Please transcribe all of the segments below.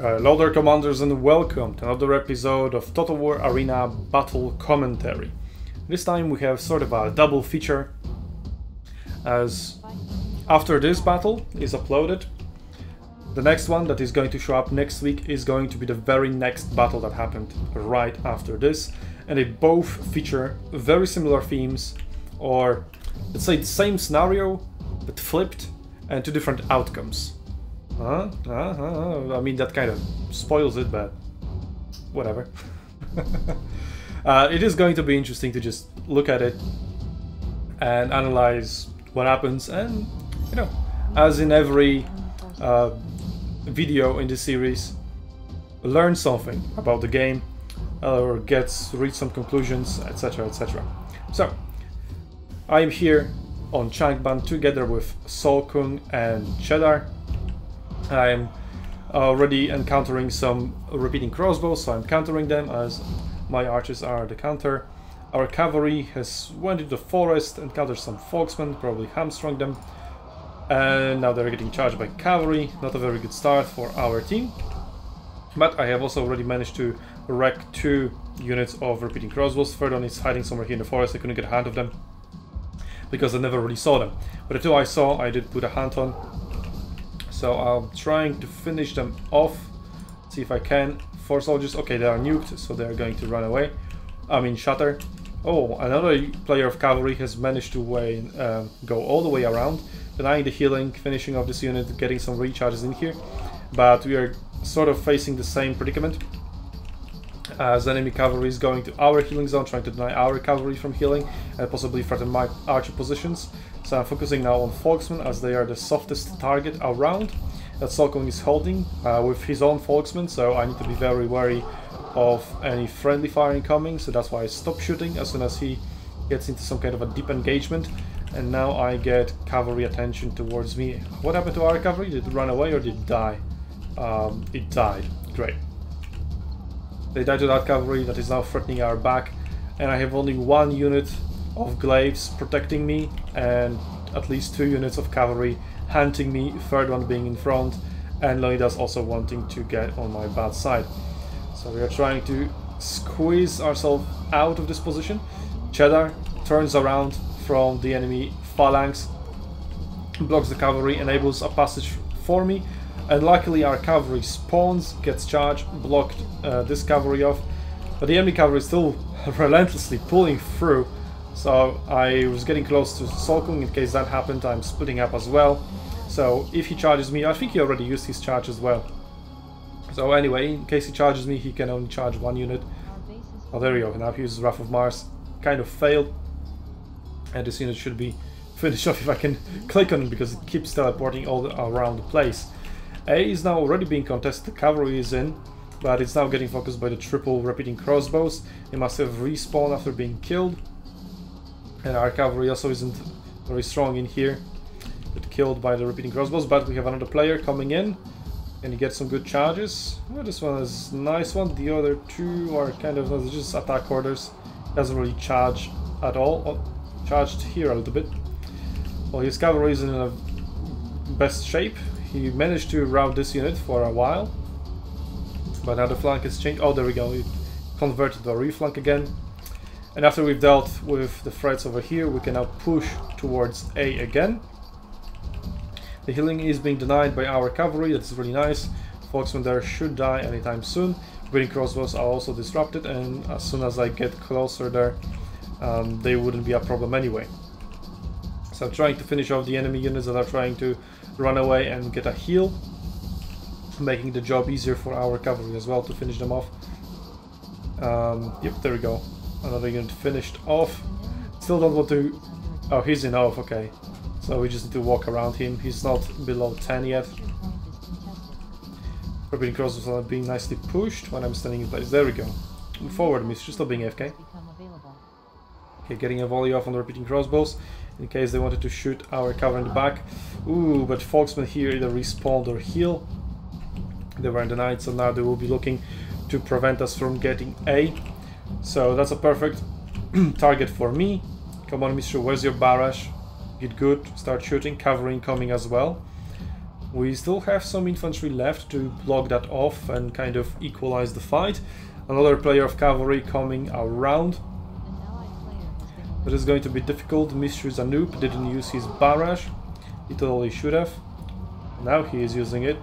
Uh, Hello there commanders and welcome to another episode of Total War Arena Battle Commentary. This time we have sort of a double feature as after this battle is uploaded, the next one that is going to show up next week is going to be the very next battle that happened right after this and they both feature very similar themes or let's say the same scenario but flipped and two different outcomes. Uh, uh, uh, I mean, that kind of spoils it, but whatever. uh, it is going to be interesting to just look at it and analyze what happens, and you know, as in every uh, video in this series, learn something about the game or gets reach some conclusions, etc., etc. So, I am here on Changban together with Solkung and Cheddar. I'm already encountering some repeating crossbows, so I'm countering them as my archers are the counter. Our cavalry has went into the forest, encountered some foxmen, probably hamstrung them. And now they're getting charged by cavalry, not a very good start for our team. But I have also already managed to wreck two units of repeating crossbows. Third one is hiding somewhere here in the forest, I couldn't get a hand of them. Because I never really saw them. But the two I saw, I did put a hand on. So I'm trying to finish them off. See if I can. Four soldiers. Okay, they are nuked, so they're going to run away. I mean, shatter. Oh, another player of cavalry has managed to way, uh, go all the way around, denying the healing, finishing off this unit, getting some recharges in here. But we are sort of facing the same predicament as enemy cavalry is going to our healing zone, trying to deny our cavalry from healing and possibly threaten my archer positions. So I'm focusing now on Foxmen as they are the softest target around that Solkung is holding uh, with his own Foxmen, so I need to be very wary of any friendly firing coming, so that's why I stop shooting as soon as he gets into some kind of a deep engagement. And now I get cavalry attention towards me. What happened to our cavalry? Did it run away or did it die? Um, it died. Great. They died to that cavalry that is now threatening our back. And I have only one unit of glaives protecting me and at least two units of cavalry hunting me, third one being in front, and Leonidas also wanting to get on my bad side. So we are trying to squeeze ourselves out of this position. Cheddar turns around from the enemy phalanx, blocks the cavalry, enables a passage for me, and luckily our cavalry spawns, gets charged, blocked uh, this cavalry off, but the enemy cavalry is still relentlessly pulling through so I was getting close to Solkung in case that happened. I'm splitting up as well. So if he charges me, I think he already used his charge as well. So anyway, in case he charges me, he can only charge one unit. Oh, there we go. Now he uses Wrath of Mars. Kind of failed. And this unit should be finished off if I can click on it because it keeps teleporting all around the place. A is now already being contested. The cavalry is in. But it's now getting focused by the triple repeating crossbows. It must have respawned after being killed. And our cavalry also isn't very strong in here. Get killed by the repeating crossbows, but we have another player coming in. And he gets some good charges. Oh, this one is nice one. The other two are kind of just attack orders. Doesn't really charge at all. Oh, charged here a little bit. Well, his cavalry is in the best shape. He managed to rout this unit for a while. But now the flank is changed. Oh, there we go. Converted to a reflank again. And after we've dealt with the threats over here, we can now push towards A again. The healing is being denied by our cavalry, that's really nice. Foxmen there should die anytime soon. Repeating crossbows are also disrupted, and as soon as I get closer there, um, they wouldn't be a problem anyway. So I'm trying to finish off the enemy units that are trying to run away and get a heal, making the job easier for our cavalry as well to finish them off. Um, yep, there we go. Another unit finished off. Still don't want to... Oh, he's in off, okay. So we just need to walk around him. He's not below 10 yet. Repeating crosses are being nicely pushed when I'm standing in place. There we go. Forward, miss. Just not being AFK. Okay, getting a volley off on the repeating crossbows in case they wanted to shoot our cover in the back. Ooh, but Foxmen here either respawned or heal. They were in the night, so now they will be looking to prevent us from getting A. So that's a perfect target for me. Come on, Mr. Where's your barrage? Get good. Start shooting. Cavalry coming as well. We still have some infantry left to block that off and kind of equalize the fight. Another player of cavalry coming around. But it's going to be difficult. Mr. Zanup didn't use his barrage. He totally should have. Now he is using it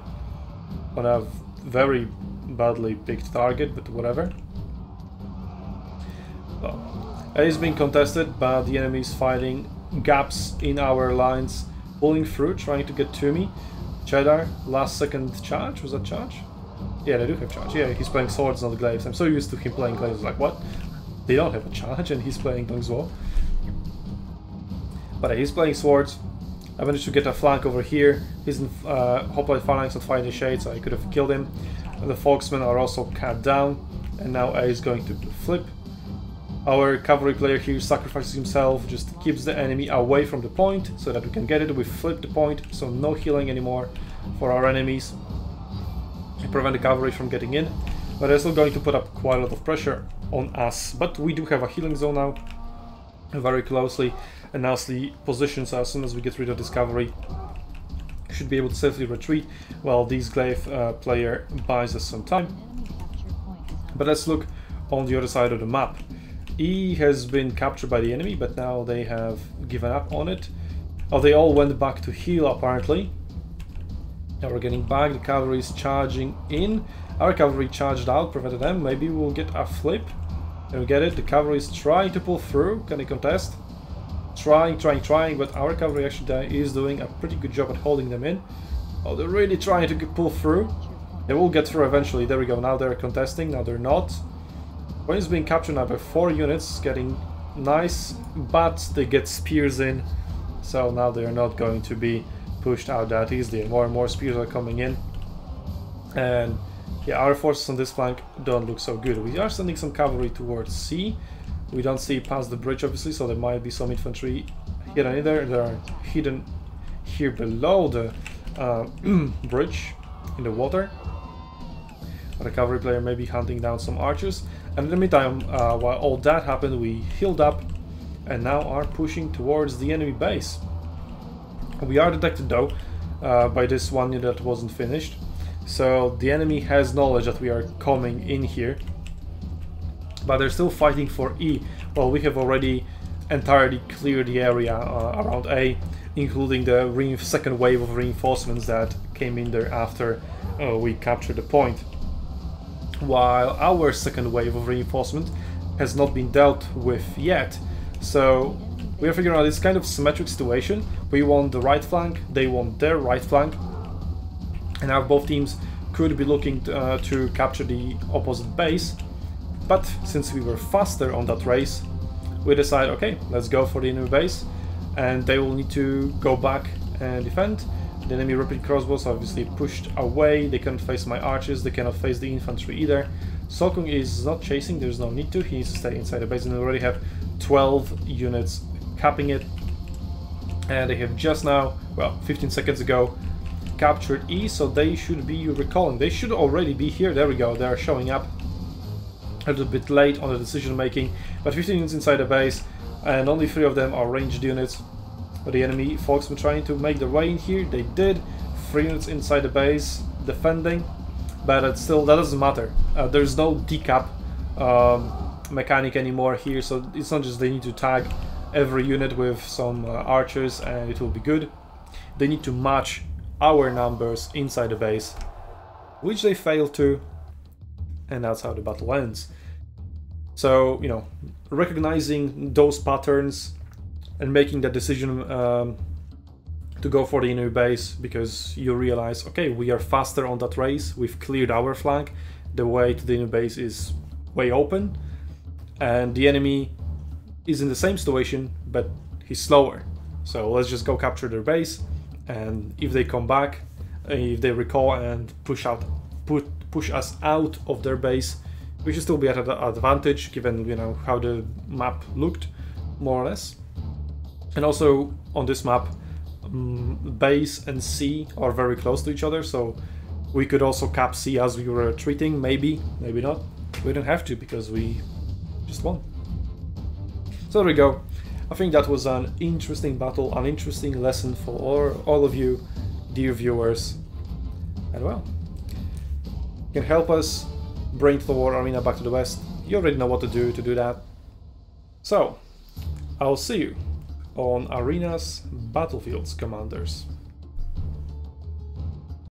on a very badly picked target, but whatever. Well, it is being contested, but the enemy is fighting gaps in our lines, pulling through, trying to get to me. Cheddar, last second charge, was that charge? Yeah, they do have charge. Yeah, he's playing swords, not glaives. I'm so used to him playing glaives, like, what? They don't have a charge, and he's playing Dong Zhuo. But he's playing swords. I managed to get a flank over here. He's in uh, Hoplite Phalanx not fighting Shade, so I could have killed him. And the Foxmen are also cut down. And now A is going to flip. Our cavalry player here sacrifices himself, just keeps the enemy away from the point so that we can get it. We flip the point, so no healing anymore for our enemies. To prevent the cavalry from getting in. But they're still going to put up quite a lot of pressure on us. But we do have a healing zone now, very closely. And nicely positioned, so as soon as we get rid of this cavalry should be able to safely retreat while this glaive uh, player buys us some time. But let's look on the other side of the map. E has been captured by the enemy, but now they have given up on it. Oh, they all went back to heal, apparently. Now we're getting back, the cavalry is charging in. Our cavalry charged out, prevented them. Maybe we'll get a flip. Can we get it? The cavalry is trying to pull through. Can they contest? Trying, trying, trying, but our cavalry actually is doing a pretty good job at holding them in. Oh, they're really trying to pull through. They will get through eventually. There we go. Now they're contesting. Now they're not. When it's being captured now by four units, getting nice, but they get spears in. So now they're not going to be pushed out that easily. More and more spears are coming in. And yeah, our forces on this flank don't look so good. We are sending some cavalry towards C. We don't see past the bridge, obviously, so there might be some infantry hidden in there. They are hidden here below the uh, bridge in the water. The cavalry player may be hunting down some archers. And in the meantime, uh, while all that happened, we healed up and now are pushing towards the enemy base. We are detected though uh, by this one that wasn't finished. So the enemy has knowledge that we are coming in here. But they're still fighting for E. Well, we have already entirely cleared the area uh, around A, including the second wave of reinforcements that came in there after uh, we captured the point while our second wave of reinforcement has not been dealt with yet. So we are figuring out this kind of symmetric situation. We want the right flank, they want their right flank, and now both teams could be looking to, uh, to capture the opposite base. But since we were faster on that race, we decide, okay, let's go for the enemy base, and they will need to go back and defend. The enemy rapid crossbows obviously pushed away, they cannot face my archers, they cannot face the infantry either. Solkung is not chasing, there's no need to, he needs to stay inside the base and they already have 12 units capping it. And they have just now, well, 15 seconds ago, captured E, so they should be recalling. They should already be here, there we go, they're showing up. A little bit late on the decision making, but 15 units inside the base, and only 3 of them are ranged units. The enemy folks were trying to make their way in here. They did. Three units inside the base defending. But it still, that doesn't matter. Uh, there's no decap um, mechanic anymore here. So it's not just they need to tag every unit with some uh, archers and it will be good. They need to match our numbers inside the base. Which they fail to. And that's how the battle ends. So, you know, recognizing those patterns and making that decision um, to go for the enemy base because you realize, okay, we are faster on that race, we've cleared our flank, the way to the enemy base is way open, and the enemy is in the same situation, but he's slower. So let's just go capture their base, and if they come back, if they recall and push out, put push us out of their base, we should still be at an advantage given you know how the map looked, more or less. And also on this map, um, base and C are very close to each other, so we could also cap C as we were retreating, maybe, maybe not. We didn't have to because we just won. So there we go. I think that was an interesting battle, an interesting lesson for all, all of you dear viewers. And well, you can help us bring the War Arena back to the West. You already know what to do to do that. So, I'll see you on Arena's Battlefields Commanders.